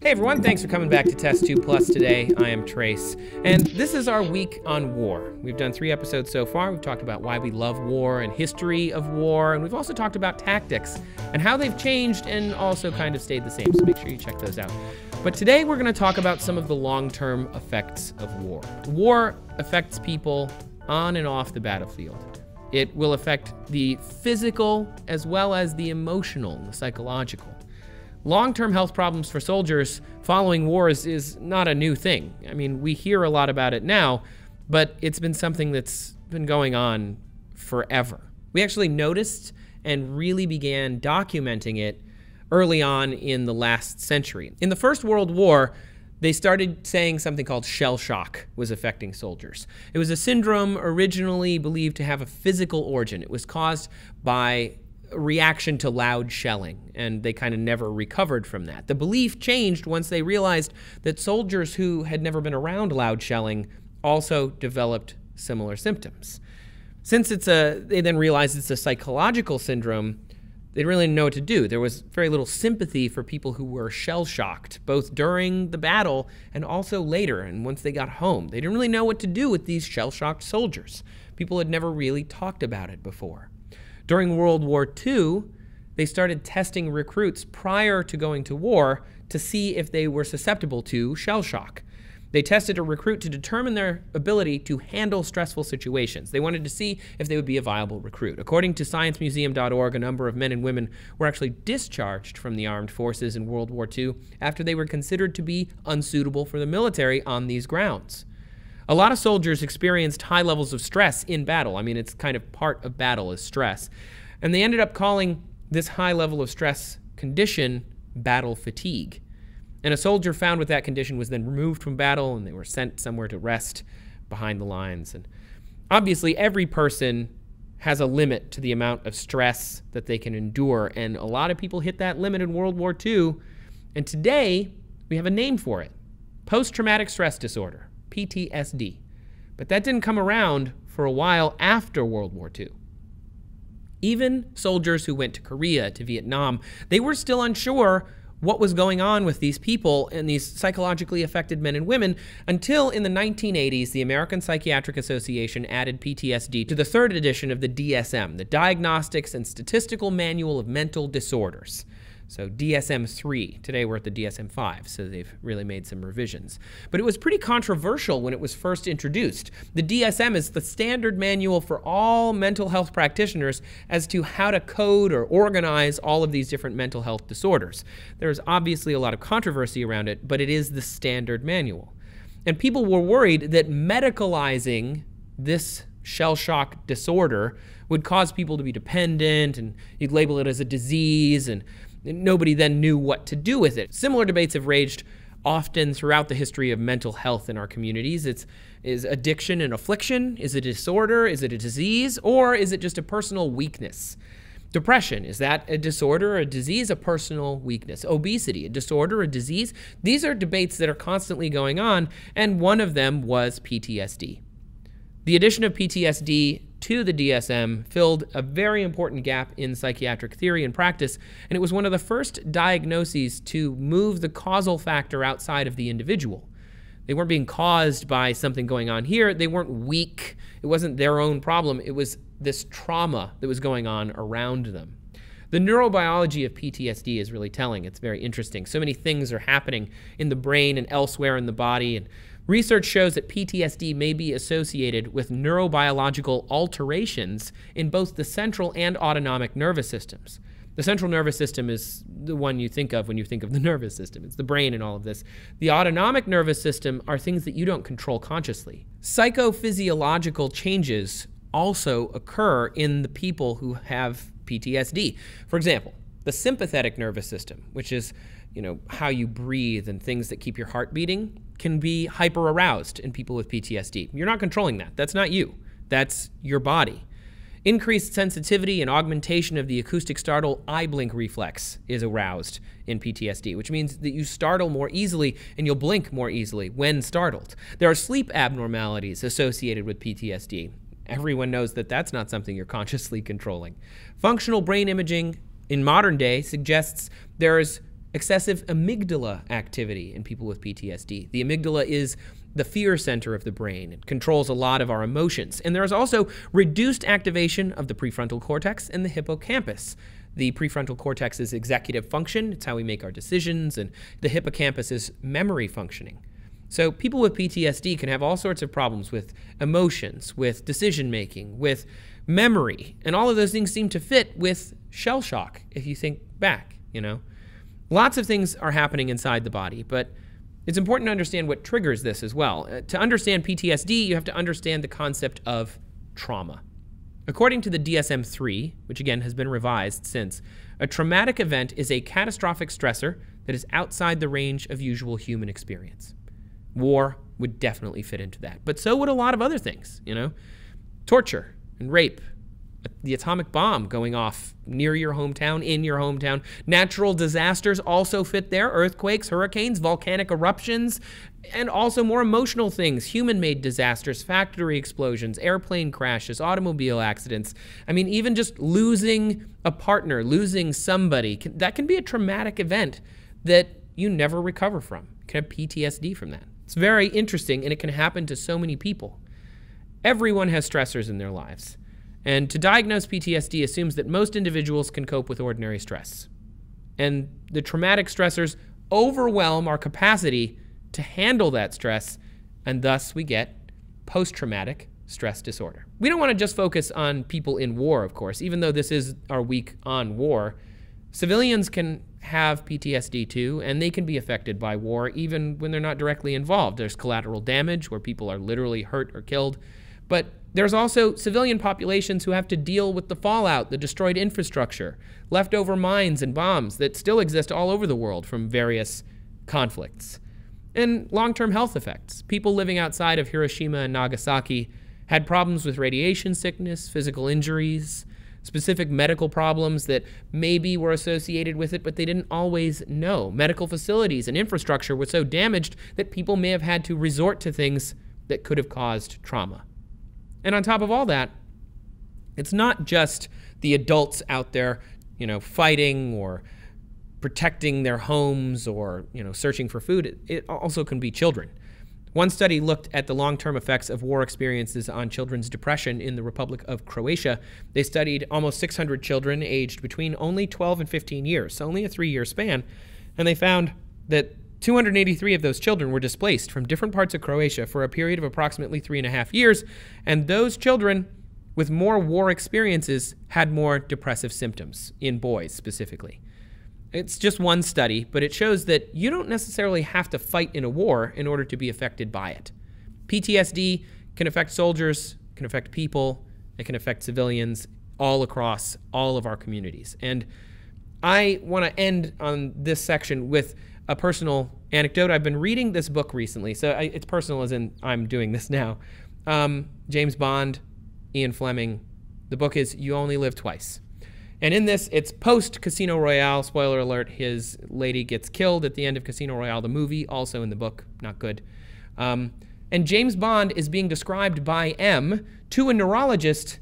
Hey everyone, thanks for coming back to Test Tube Plus today. I am Trace, and this is our week on war. We've done three episodes so far. We've talked about why we love war and history of war, and we've also talked about tactics and how they've changed and also kind of stayed the same, so make sure you check those out. But today we're going to talk about some of the long term effects of war. War affects people on and off the battlefield. It will affect the physical as well as the emotional the psychological. Long term health problems for soldiers following wars is not a new thing. I mean, we hear a lot about it now, but it's been something that's been going on forever. We actually noticed and really began documenting it early on in the last century. In the First World War, they started saying something called shell shock was affecting soldiers. It was a syndrome originally believed to have a physical origin. It was caused by reaction to loud shelling, and they kind of never recovered from that. The belief changed once they realized that soldiers who had never been around loud shelling also developed similar symptoms. Since it's a, they then realized it's a psychological syndrome, they really didn't really know what to do. There was very little sympathy for people who were shell shocked, both during the battle and also later, and once they got home. They didn't really know what to do with these shell shocked soldiers. People had never really talked about it before. During World War II, they started testing recruits prior to going to war to see if they were susceptible to shell shock. They tested a recruit to determine their ability to handle stressful situations. They wanted to see if they would be a viable recruit. According to ScienceMuseum.org, a number of men and women were actually discharged from the armed forces in World War II after they were considered to be unsuitable for the military on these grounds. A lot of soldiers experienced high levels of stress in battle. I mean, it's kind of part of battle is stress. And they ended up calling this high level of stress condition battle fatigue. And a soldier found with that condition was then removed from battle and they were sent somewhere to rest behind the lines. And obviously, every person has a limit to the amount of stress that they can endure. And a lot of people hit that limit in World War II. And today, we have a name for it post traumatic stress disorder. PTSD. But that didn't come around for a while after World War II. Even soldiers who went to Korea, to Vietnam, they were still unsure what was going on with these people and these psychologically affected men and women until in the 1980s, the American Psychiatric Association added PTSD to the third edition of the DSM, the Diagnostics and Statistical Manual of Mental Disorders. So DSM 3. Today we're at the DSM 5, so they've really made some revisions. But it was pretty controversial when it was first introduced. The DSM is the standard manual for all mental health practitioners as to how to code or organize all of these different mental health disorders. There's obviously a lot of controversy around it, but it is the standard manual. And people were worried that medicalizing this shell shock disorder would cause people to be dependent and you'd label it as a disease and nobody then knew what to do with it. Similar debates have raged often throughout the history of mental health in our communities. It's is addiction an affliction? Is it a disorder? Is it a disease? Or is it just a personal weakness? Depression, is that a disorder, a disease, a personal weakness? Obesity, a disorder, a disease? These are debates that are constantly going on, and one of them was PTSD. The addition of PTSD to the DSM filled a very important gap in psychiatric theory and practice, and it was one of the first diagnoses to move the causal factor outside of the individual. They weren't being caused by something going on here. They weren't weak. It wasn't their own problem. It was this trauma that was going on around them. The neurobiology of PTSD is really telling. It's very interesting. So many things are happening in the brain and elsewhere in the body, and Research shows that PTSD may be associated with neurobiological alterations in both the central and autonomic nervous systems. The central nervous system is the one you think of when you think of the nervous system. It's the brain and all of this. The autonomic nervous system are things that you don't control consciously. Psychophysiological changes also occur in the people who have PTSD. For example, the sympathetic nervous system, which is you know how you breathe and things that keep your heart beating, can be hyper aroused in people with PTSD. You're not controlling that. That's not you, that's your body. Increased sensitivity and augmentation of the acoustic startle eye blink reflex is aroused in PTSD, which means that you startle more easily and you'll blink more easily when startled. There are sleep abnormalities associated with PTSD. Everyone knows that that's not something you're consciously controlling. Functional brain imaging in modern day suggests there's excessive amygdala activity in people with PTSD. The amygdala is the fear center of the brain. It controls a lot of our emotions. And there is also reduced activation of the prefrontal cortex and the hippocampus. The prefrontal cortex is executive function, it's how we make our decisions, and the hippocampus is memory functioning. So people with PTSD can have all sorts of problems with emotions, with decision making, with memory, and all of those things seem to fit with shell shock if you think back, you know. Lots of things are happening inside the body, but it's important to understand what triggers this as well. Uh, to understand PTSD, you have to understand the concept of trauma. According to the DSM 3, which again has been revised since, a traumatic event is a catastrophic stressor that is outside the range of usual human experience. War would definitely fit into that. But so would a lot of other things, you know? Torture and rape, the atomic bomb going off near your hometown, in your hometown. Natural disasters also fit there earthquakes, hurricanes, volcanic eruptions, and also more emotional things human made disasters, factory explosions, airplane crashes, automobile accidents. I mean, even just losing a partner, losing somebody, that can be a traumatic event that you never recover from. You can have PTSD from that. It's very interesting, and it can happen to so many people. Everyone has stressors in their lives. And to diagnose PTSD assumes that most individuals can cope with ordinary stress. And the traumatic stressors overwhelm our capacity to handle that stress, and thus we get post traumatic stress disorder. We don't want to just focus on people in war, of course, even though this is our week on war. Civilians can have PTSD too, and they can be affected by war even when they're not directly involved. There's collateral damage where people are literally hurt or killed. But there's also civilian populations who have to deal with the fallout, the destroyed infrastructure, leftover mines and bombs that still exist all over the world from various conflicts. And long term health effects. People living outside of Hiroshima and Nagasaki had problems with radiation sickness, physical injuries, specific medical problems that maybe were associated with it, but they didn't always know. Medical facilities and infrastructure were so damaged that people may have had to resort to things that could have caused trauma. And on top of all that, it's not just the adults out there, you know, fighting or protecting their homes or, you know, searching for food. It, also can be children. One study looked at the long term effects of war experiences on children's depression in the Republic of Croatia. They studied almost 600 children aged between only 12 and 15 years, so only a three year span, and they found that 283 of those children were displaced from different parts of Croatia for a period of approximately three and a half years, and those children with more war experiences had more depressive symptoms, in boys specifically. It's just one study, but it shows that you don't necessarily have to fight in a war in order to be affected by it. PTSD can affect soldiers, can affect people, it can affect civilians all across all of our communities. And I want to end on this section with a personal anecdote. I've been reading this book recently, so I, it's personal as in I'm doing this now. Um, James Bond, Ian Fleming. The book is You Only Live Twice. And in this, it's post Casino Royale. Spoiler alert: his lady gets killed at the end of Casino Royale, the movie. Also in the book, not good. Um, and James Bond is being described by M to a neurologist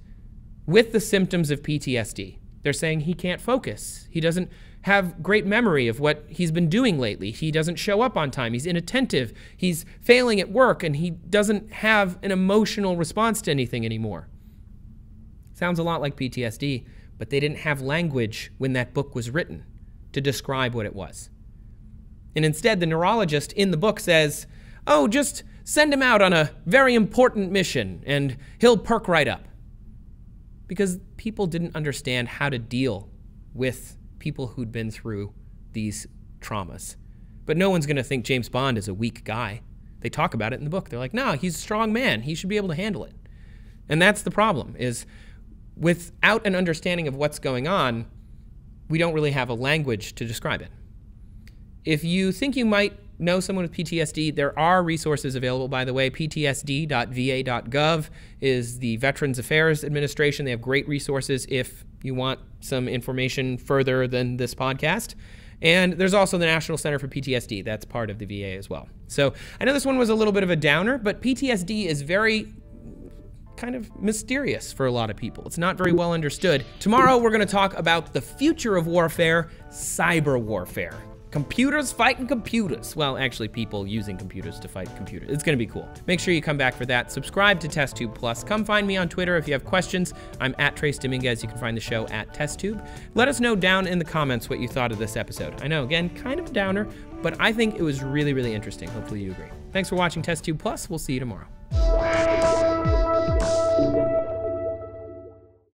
with the symptoms of PTSD. They're saying he can't focus. He doesn't have great memory of what he's been doing lately. He doesn't show up on time. He's inattentive. He's failing at work, and he doesn't have an emotional response to anything anymore. Sounds a lot like PTSD but they didn't have language when that book was written to describe what it was. And instead, the neurologist in the book says, Oh, just send him out on a very important mission and he'll perk right up. Because people didn't understand how to deal with people who'd been through these traumas. But no one's going to think James Bond is a weak guy. They talk about it in the book. They're like, no, he's a strong man. He should be able to handle it. And that's the problem is without an understanding of what's going on, we don't really have a language to describe it. If you think you might know someone with PTSD, there are resources available, by the way. PTSD.va.gov is the Veterans Affairs Administration. They have great resources if you want some information further than this podcast. And there's also the National Center for PTSD. That's part of the VA as well. So I know this one was a little bit of a downer, but PTSD is very kind of mysterious for a lot of people. It's not very well understood. Tomorrow, we're going to talk about the future of warfare, cyber warfare. Computers fighting computers. Well, actually, people using computers to fight computers. It's gonna be cool. Make sure you come back for that. Subscribe to TestTube Plus. Come find me on Twitter if you have questions. I'm at Trace Dominguez. You can find the show at TestTube. Let us know down in the comments what you thought of this episode. I know, again, kind of a downer, but I think it was really, really interesting. Hopefully you agree. Thanks for watching TestTube Plus. We'll see you tomorrow.